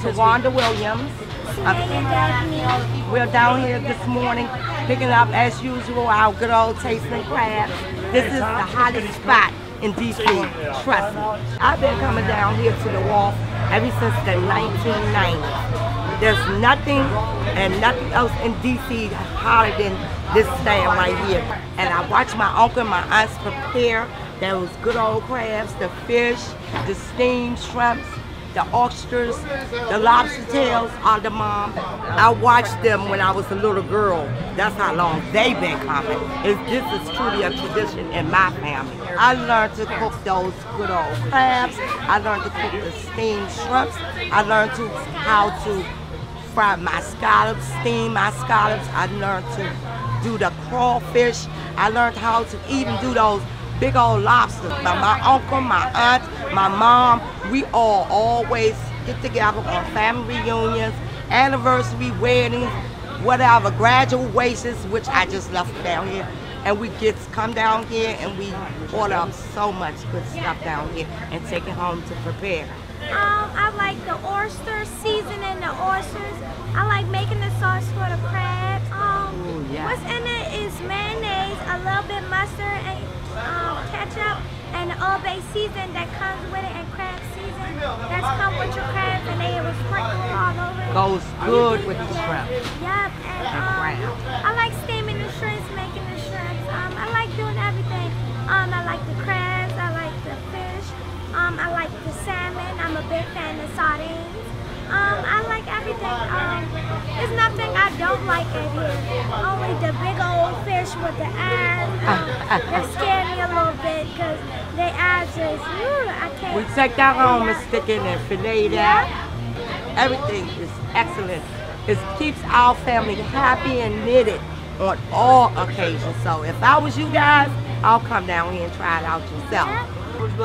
Twanda Williams. Uh, we're down here this morning picking up, as usual, our good old tasting crabs. This is the hottest spot in DC, trust me. I've been coming down here to the wharf ever since the 1990s. There's nothing and nothing else in DC hotter than this stand right here. And I watch my uncle and my aunts prepare those good old crabs, the fish, the steamed shrimps, the oysters, the lobster tails are the mom. I watched them when I was a little girl. That's how long they've been coming. It's, this is truly a tradition in my family. I learned to cook those good old crabs. I learned to cook the steamed shrimps. I learned to how to fry my scallops, steam my scallops. I learned to do the crawfish. I learned how to even do those big old lobsters. My, my uncle, my aunt, my mom, we all always get together on family reunions, anniversary weddings, whatever, graduations, which I just left down here. And we get come down here and we order up so much good stuff down here and take it home to prepare. Um, I like the oyster seasoning the oysters. I like making the sauce for the crabs. Um, Ooh, yeah. What's in it is mayonnaise, a little bit mustard, and um, ketchup, the Old Bay season that comes with it, and crab season. That's come with your crabs, and they all over it. Goes good with the shrimp. Yep, and um, I like steaming the shrimps, making the shrimps. Um, I like doing everything. Um, I like the crabs, I like the fish, um, I like the salmon. I'm a big fan of sardines. Um, I like everything. Um, there's nothing I don't like in here. Only the big old fish with the eyes. Um, they scare me a little bit because they eyes ooh, I can't. We take that home and stick it and fillet that. Yeah. Everything is excellent. It keeps our family happy and knitted on all occasions. So if I was you guys, I'll come down here and try it out yourself.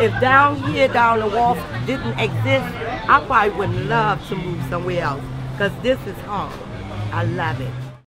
If down here, down the wharf didn't exist, I probably would love to move somewhere else because this is home. I love it.